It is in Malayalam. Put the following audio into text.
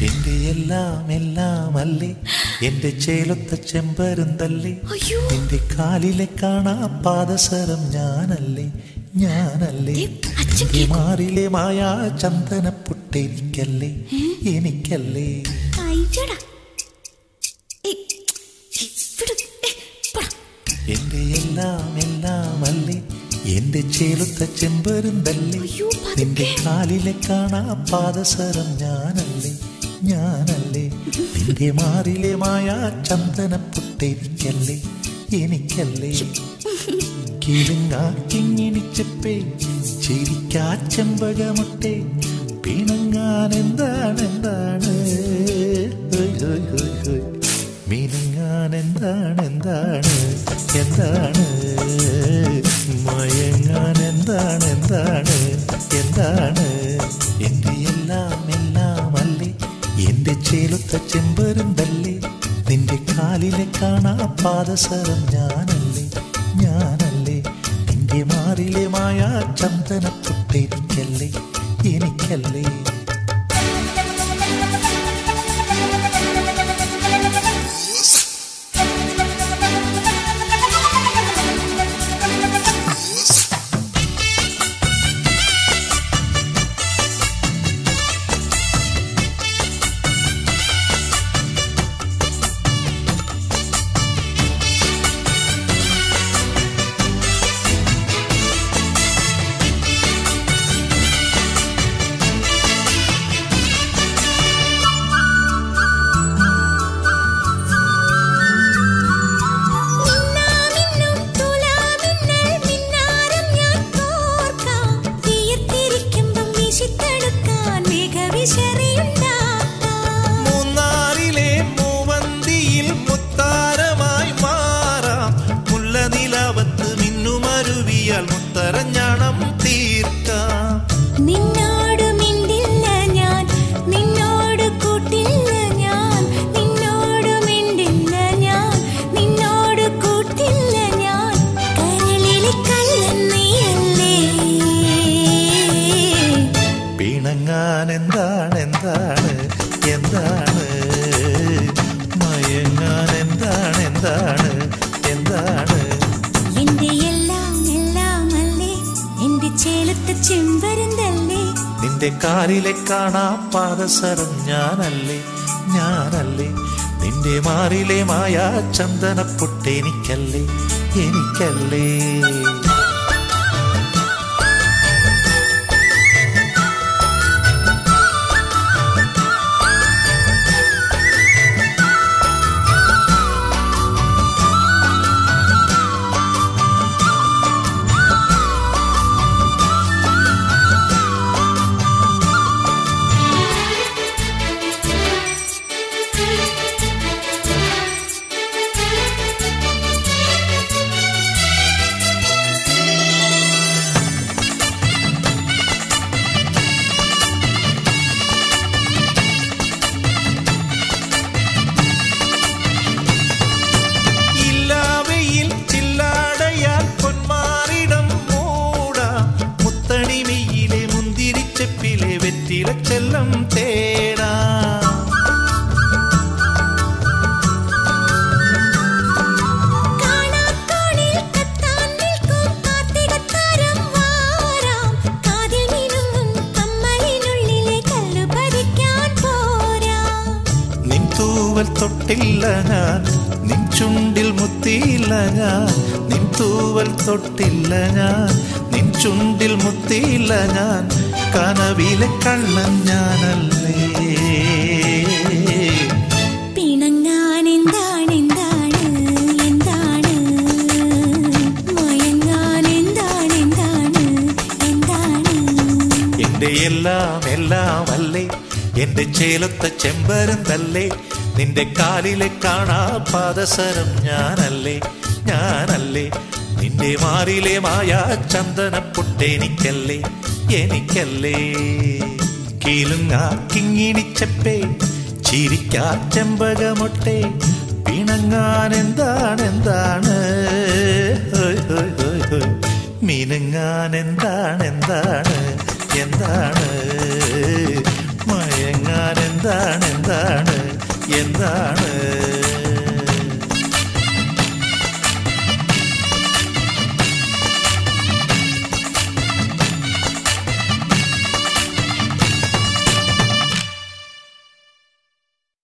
എല്ലാം എല്ലാം അല്ലേ എന്റെ ചേലൊത്ത ചെമ്പരുന്തല്ലേ? തല്ലേ എന്റെ കാലിലെ കാണാ പാദസരം ഞാനല്ലേ? ഞാനല്ലേ? മാറിലെ മായാ ചന്ദന പൊട്ടെനിക്കല്ലേ എനിക്കല്ലേ. എന്റെ എല്ലാം എല്ലാം അല്ലേ എന്റെ ചേലുത്ത ചെമ്പരുന്തല്ലേ? തല്ലേ എന്റെ നിന്റെ കാലിലെ കാണാ പാദസരം ഞാനല്ലേ? ഞാനല്ലേ? നിന്റെ മാറിലെ മായ ചന്ദന പുട്ടെനിക്കല്ലേ എനിക്കല്ലേ? കിളുങ്ങാ കിങ്ങിണിച്ചപ്പേ ചിരിക്കാ ചെമ്പകമുട്ടേ പിണങ്ങാൻ എന്താണ് എന്താണ്. മിനുങ്ങാൻ എന്താണ് എന്താണ് എന്താണ്? മയങ്ങാൻ എന്താണ് എന്താണ് എന്താണ്? ചേലുത്ത ചെമ്പരുന്തല്ലേ നിന്റെ കാലിലെ കാണാ പാദസരം ഞാനല്ലേ? ഞാനല്ലേ? നിന്റെ മാറിലെ മായാ ചന്ദനത്തൊട്ടെനിക്കല്ലേ എനിക്കല്ലേ? നിന്റെ കാലിലെ കാണാ പാദസരം ഞാനല്ലേ ഞാനല്ലേ. നിന്റെ മാറിലെ മായാ ചന്ദനപ്പൊട്ടെനിക്കല്ലേ എനിക്കല്ലേ. നിൻ തൂവൽ തൊട്ടില്ല ഞാൻ നിൻ മുത്തിയില്ല ഞാൻ നിൻ തൂവൽ തൊട്ടില്ല ഞാൻ നിൻ ചുണ്ടിൽ മുത്തിയില്ല ഞാൻ കനവിലെ കള്ളൻ ഞാനല്ലേ. എല്ലാം എല്ലാം അല്ലേ എന്റെ ചേലത്തെ ചെമ്പരുന്തല്ലേ നിന്റെ കാലിലെ കാണാ പാദസരം ഞാനല്ലേ ഞാനല്ലേ. നിന്റെ മാറിലെ മായ ചന്ദന പൊട്ടെനിക്കല്ലേ എനിക്കല്ലേ കീലുങ്ങാ കിങ്ങിണിച്ചപ്പേ ചിരിക്കാ ചെമ്പകമൊട്ടെ പിണങ്ങാൻ എന്താണ് എന്താണ്. മിനുങ്ങാൻ എന്താണ് എന്താണ് എന്താണ്? മയങ്ങാൻ എന്താണ് എന്താണ്? എന്താണ്